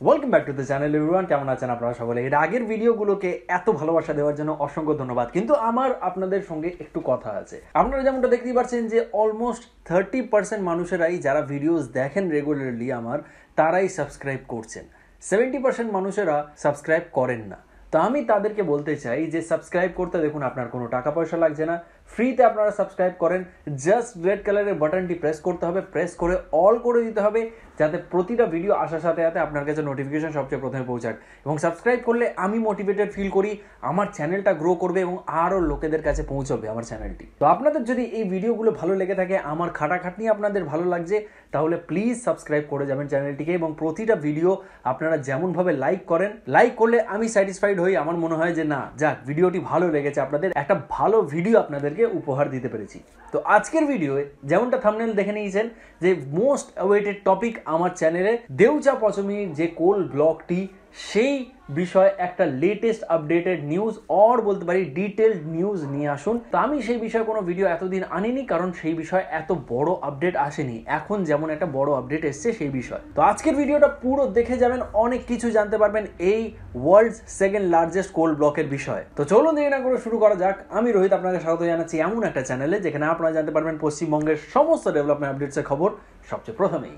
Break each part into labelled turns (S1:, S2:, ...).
S1: Welcome back to the channel everyone কেমন আছেন আপনারা সকলে? এর আগের ভিডিওগুলোকে এত ভালোবাসা দেওয়ার জন্য অসংখ্য ধন্যবাদ। কিন্তু আমার আপনাদের সঙ্গে একটু কথা আছে। আপনারা যেমনটা দেখতেই পাচ্ছেন যে অলমোস্ট থার্টি পার্সেন্ট মানুষেরাই যারা ভিডিওস দেখেন রেগুলারলি আমার, তারাই সাবস্ক্রাইব করছেন। সেভেন্টি পার্সেন্ট মানুষেরা সাবস্ক্রাইব করেন না। তো আমি তাদেরকে বলতে চাই যে সাবস্ক্রাইব করতে দেখুন, আপনার কোনো টাকা পয়সা লাগছে না। ফ্রিতে আপনারা সাবস্ক্রাইব করেন। জাস্ট রেড কালারের বাটনটি প্রেস করতে হবে। প্রেস করে অল করে দিতে হবে যাতে প্রতিটা ভিডিও আসার সাথে সাথে আপনার কাছে নোটিফিকেশন সবচেয়ে প্রথমে পৌঁছায়। এবং সাবস্ক্রাইব করলে আমি মোটিভেটেড ফিল করি, আমার চ্যানেলটা গ্রো করবে এবং আরও লোকেদের কাছে পৌঁছবে আমার চ্যানেলটি তো আপনাদের যদি এই ভিডিওগুলো ভালো লেগে থাকে, আমার খাটাখাটনি আপনাদের ভালো লাগছে তাহলে প্লিজ সাবস্ক্রাইব করে যাবেন চ্যানেলটিকে এবং প্রতিটা ভিডিও আপনারা যেমনভাবে লাইক করেন লাইক করলে আমি স্যাটিসফাইড হই। আমার মনে হয় যে না, যাক ভিডিওটি ভালো লেগেছে আপনাদের। একটা ভালো ভিডিও আপনাদেরকে উপহার দিতে পেরেছি। তো আজকের ভিডিওয়ে যেমনটা থামনেল দেখে নিয়েছেন, যে মোস্ট অ্যাওয়েটেড টপিক আমার চ্যানেলে দেউচা পচমির যে কোল ব্লগটি সেই বিষয়ে একটা লেটেস্ট আপডেটেড নিউজ অর বলতে পারি ডিটেলড নিউজ নিয়ে আসুন। তো আমি সেই বিষয়ে কোনো ভিডিও এতদিন আনিনি, কারণ সেই বিষয়ে এত বড় আপডেট আসেনি। এখন যেমন একটা বড় আপডেট এসছে সেই বিষয়। তো আজকের ভিডিওটা পুরো দেখে যাবেন, অনেক কিছু জানতে পারবেন এই ওয়ার্ল্ডস সেকেন্ড লার্জেস্ট কোল ব্লকের বিষয়ে। তো চলুন দেরি না করে শুরু করা যাক। আমি রোহিত আপনাকে স্বাগত জানাচ্ছি এমন একটা চ্যানেলে যেখানে আপনারা জানতে পারবেন পশ্চিমবঙ্গের সমস্ত ডেভেলপমেন্ট আপডেটসের খবর সবচেয়ে প্রথমেই।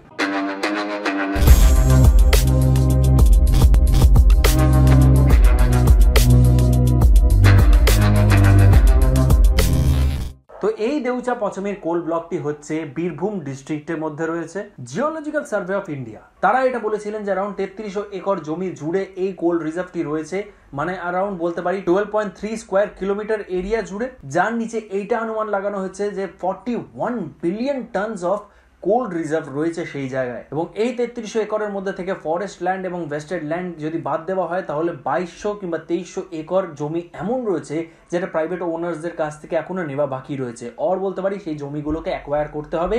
S1: দেউচা পচমের কোল ব্লকটি হচ্ছে বীরভূম ডিস্ট্রিক্টের মধ্যে রয়েছে। জিওলজিক্যাল সার্ভে অফ ইন্ডিয়া তারা এটা বলেছিলেন যে অ্যারাউন্ড তেত্রিশশো একর জমি জুড়ে এই কোল রিজার্ভটি রয়েছে মানে অ্যারাউন্ড বলতে পারি twelve point three square kilometre area জুড়ে, যার নিচে এইটা অনুমান লাগানো হয়েছে যে forty one billion tons of coal reserve রয়েছে সেই জায়গায়। এবং এই তেত্রিশশো একরের মধ্যে থেকে ফরেস্ট ল্যান্ড এবং ওয়েস্টেড ল্যান্ড যদি বাদ দেওয়া হয়, তাহলে বাইশশো কিংবা তেইশশো একর জমি এমন রয়েছে যেটা প্রাইভেট ওনার্সদের কাছ থেকে এখনও নেওয়া বাকি রয়েছে। অর বলতে পারি, সেই জমিগুলোকে অ্যাকোয়ার করতে হবে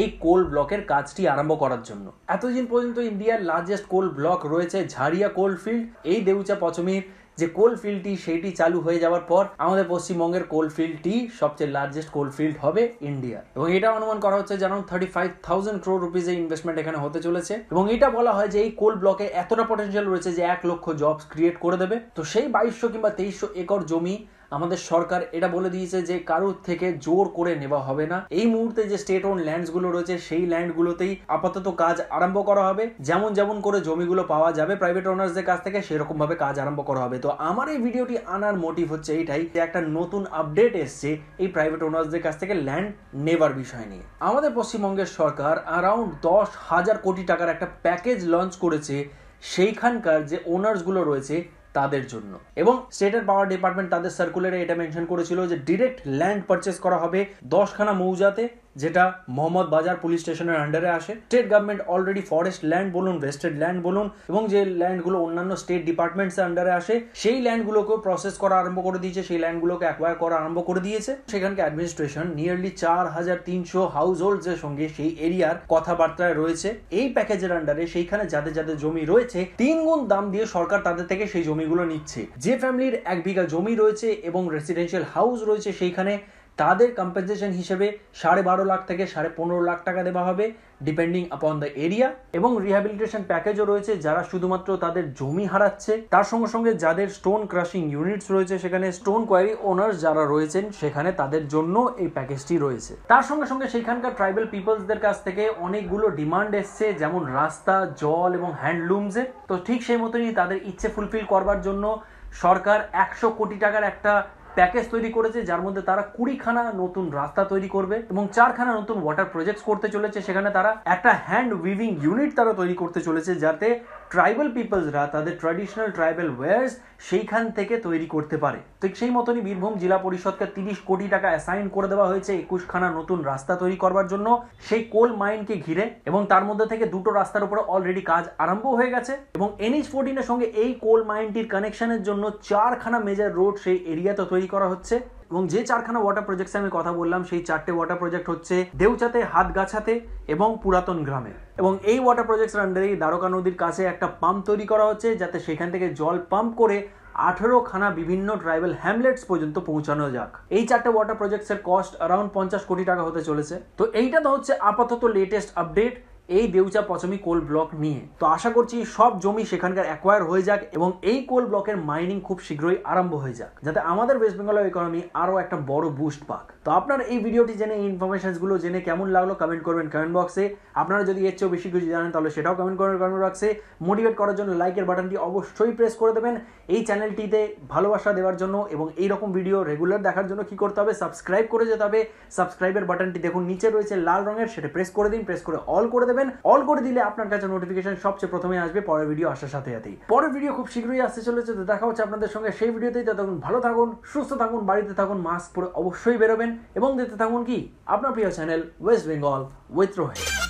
S1: এই কোল ব্লকের কাজটি আরম্ভ করার জন্য। এতদিন পর্যন্ত ইন্ডিয়ার লার্জেস্ট কোল ব্লক রয়েছে ঝাড়িয়া কোল ফিল্ড এই দেউচা পচমির যে কোল ফিল্ডটি সেইটি চালু হয়ে যাওয়ার পর আমাদের পশ্চিমবঙ্গের কোল ফিল্ডটি সবচেয়ে লার্জেস্ট কোল ফিল্ড হবে ইন্ডিয়া এবং এটা অনুমান করা হচ্ছে যেন thirty five thousand crore rupees এই ইনভেস্টমেন্ট এখানে হতে চলেছে। এবং এটা বলা হয় যে এই কোল ব্লকে এতটা পটেন্সিয়াল রয়েছে যে এক লক্ষ জবস ক্রিয়েট করে দেবে। তো সেই বাইশশো কিংবা তেইশশো একর জমি আমাদের সরকার এটা বলে দিয়েছে যে কারোর থেকে জোর করে নেওয়া হবে না। এই মুহূর্তে যে স্টেট ওন ল্যান্ডসগুলো রয়েছে, সেই ল্যান্ড গুলোতেই আপাতত কাজ আরম্ভ করা হবে। যেমন যেমন করে জমিগুলো পাওয়া যাবে প্রাইভেট ওনার্সদের কাছ থেকে, সেরকম ভাবে কাজ আরম্ভ করা হবে। তো আমার এই ভিডিওটি আনার মোটিভ হচ্ছে এইটাই যে একটা নতুন আপডেট এসছে এই প্রাইভেট ওনার্সদের কাছ থেকে ল্যান্ড নেবার বিষয় নিয়ে। আমাদের পশ্চিমবঙ্গের সরকার অ্যারাউন্ড দশ হাজার কোটি টাকার একটা প্যাকেজ লঞ্চ করেছে, সেইখানকার যে ওনার্সগুলো রয়েছে তাদের জন্য। এবং স্টেটের পাওয়ার ডিপার্টমেন্ট তাদের সার্কুলারে এটা মেনশন করেছিল যে ডিরেক্ট ল্যান্ড পারচেস করা হবে দশখানা মৌজাতে যেটা মোহাম্মদ বাজার পুলিশ স্টেশনের আন্ডারে আসে। State government already forest land বলুন ওয়েস্টেড ল্যান্ড বলুন, এবং যে ল্যান্ডগুলো অন্যান্য স্টেট ডিপার্টমেন্টস আন্ডারে আসে, সেই ল্যান্ডগুলোকেও প্রসেস করা আরম্ভ করে দিয়েছে, সেই ল্যান্ডগুলোকে অ্যাকোয়ার করা আরম্ভ করে দিয়েছে। সেখানকে অ্যাডমিনিস্ট্রেশন নিয়ারলি চার হাজার তিনশো হাউস হোল্ডস এর সঙ্গে সেই এরিয়ার কথাবার্তায় রয়েছে। এই প্যাকেজের আন্ডারে সেইখানে যাদের যাদের জমি রয়েছে তিন গুণ দাম দিয়ে সরকার তাদের থেকে সেই জমিগুলো নিচ্ছে। যে ফ্যামিলির এক বিঘা জমি রয়েছে এবং রেসিডেন্সিয়াল হাউস রয়েছে সেইখানে তাদের কম্পেনসেশন হিসেবে সাড়ে বারো লাখ থেকে সাড়ে পনেরো লাখ টাকা দেওয়া হবে ডিপেন্ডিং আপন দ্য এরিয়া এবং রিহ্যাবিলিটেশন প্যাকেজও রয়েছে যারা শুধুমাত্র তাদের জমি হারাচ্ছে। তার সঙ্গে সঙ্গে যাদের স্টোন ক্রাশিং ইউনিটস রয়েছে, সেখানে স্টোন কোয়ারি ওনার্স যারা রয়েছেন, সেখানে তাদের জন্য এই প্যাকেজটি রয়েছে। তার সঙ্গে সঙ্গে সেখানকার ট্রাইবাল পিপলসদের কাছ থেকে অনেকগুলো ডিমান্ড এসছে, যেমন রাস্তা, জল এবং হ্যান্ডলুমসের তো ঠিক সেই মতনই তাদের ইচ্ছে ফুলফিল করবার জন্য সরকার একশো কোটি টাকার একটা প্যাকেজ তৈরি করেছে, যার মধ্যে তারা কুড়িখানা নতুন রাস্তা তৈরি করবে এবং চারখানা নতুন ওয়াটার প্রজেক্ট করতে চলেছে। সেখানে তারা একটা হ্যান্ড উইভিং ইউনিট তারা তৈরি করতে চলেছে, যাতে ট্রাইবাল পিপলসরা তাদের ট্র্যাডিশনাল ট্রাইবাল ওয়ার্স সেইখান থেকে তৈরি করতে পারে। ঠিক সেই মতনই বীরভূম জেলা পরিষদকে তিরিশ কোটি টাকা অ্যাসাইন করে দেওয়া হয়েছে একুশখানা নতুন রাস্তা তৈরি করবার জন্য। সেই কোল মাইনকে ঘিরে এবং তার মধ্যে থেকে দুটো রাস্তার উপরে অলরেডি কাজ আরম্ভ হয়ে গেছে এবং এনএইচ ফোরটিনের সঙ্গে এই কোল মাইনটির কানেকশনের জন্য চারখানা মেজর রোড সেই এরিয়াতে তৈরি করা হচ্ছে। এবং যে চারখানা ওয়াটার প্রজেক্টে আমি কথা বললাম, সেই চারটে ওয়াটার প্রজেক্ট হচ্ছে দেউচাতে, হাতগাছাতে এবং পুরাতন গ্রামে। এবং এই ওয়াটার প্রজেক্টের আন্ডারেই দ্বারকা নদীর কাছে একটা পাম্প তৈরি করা হচ্ছে, যাতে সেখান থেকে জল পাম্প করে আঠেরো খানা বিভিন্ন ট্রাইবাল হ্যামলেটস পর্যন্ত পৌঁছানো যাক। এই চারটে ওয়াটার প্রজেক্টস এর কস্ট অ্যারাউন্ড পঞ্চাশ কোটি টাকা হতে চলেছে। তো এইটা তো হচ্ছে আপাতত লেটেস্ট আপডেট এই বেউচা পচমি কোল ব্লক নিয়ে। তো আশা করছি সব জমি সেখানকার অ্যাকোয়ার হয়ে যাক এবং এই কোল ব্লকের মাইনিং খুব শীঘ্রই আরম্ভ হয়ে যাক, যাতে আমাদের ওয়েস্ট বেঙ্গলের ইকোনমি আরও একটা বড় বুস্ট পাক। তো আপনার এই ভিডিওটি জেনে ইনফরমেশনগুলো জেনে কেমন লাগল কমেন্ট করবেন কমেন্ট বক্সে আপনারা যদি এর চেয়েও বেশি কিছু জানেন, তাহলে সেটাও কমেন্ট করবেন কমেন্ট বক্সে মোটিভেট করার জন্য লাইকের বাটনটি অবশ্যই প্রেস করে দেবেন। এই চ্যানেলটিতে ভালোবাসা দেওয়ার জন্য এবং এই রকম ভিডিও রেগুলার দেখার জন্য কি করতে হবে? সাবস্ক্রাইব করে যেতে হবে। সাবস্ক্রাইবের বাটনটি দেখুন, নিচে রয়েছে লাল রঙের, সেটা প্রেস করে দিন প্রেস করে অল করে দেবেন। অল করে দিলে আপনার কাছে নোটিফিকেশন সবচেয়ে প্রথমে আসবে, পরের ভিডিও আসার সাথে সাথেই। পরের ভিডিও খুব শীঘ্রই আসতে চলেছে, তো দেখা হচ্ছে আপনাদের সঙ্গে সেই ভিডিওতেই ততক্ষণ ভালো থাকুন, সুস্থ থাকুন, বাড়িতে থাকুন মাস্ক পরে অবশ্যই বেরোবেন। এবং দেখতে থাকুন কি আপনার প্রিয় channel West Bengal with Rohen